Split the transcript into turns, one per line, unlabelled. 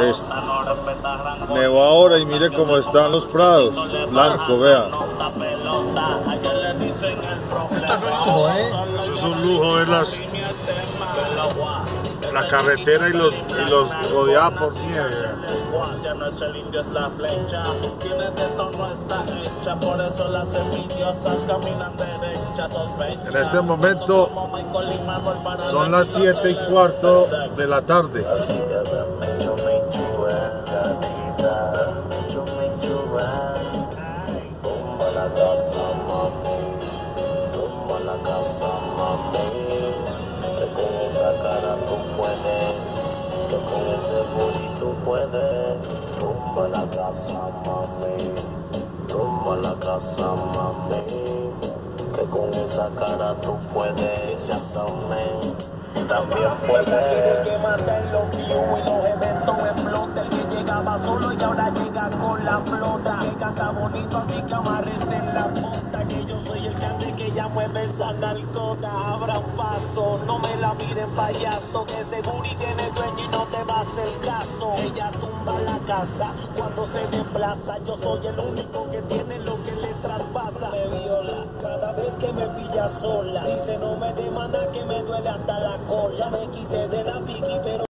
Es, nevó ahora y mire cómo están los prados. Blanco, vea.
Esto es un lujo, ¿eh?
Eso es un lujo ver las, la carretera y los, y por nieve. En este momento son las 7 y cuarto de la tarde.
Que con ese booty puedes. Tumba la casa, mami, tumba la casa, mami. Que con esa cara tú puedes, ya también, también puedes.
que manden los views y los eventos explota El que llegaba solo y ahora llega con la flota Que canta bonito así que amarrese en la punta Que yo soy mueve esa narcota Abra un paso, no me la miren payaso Que ese booty tiene dueño y no te va a hacer caso. Ella tumba la casa cuando se desplaza. Yo soy el único que tiene lo que le traspasa. Me viola cada vez que me pilla sola. Dice no me demanda que me duele hasta la cola Ya me quité de la piqui pero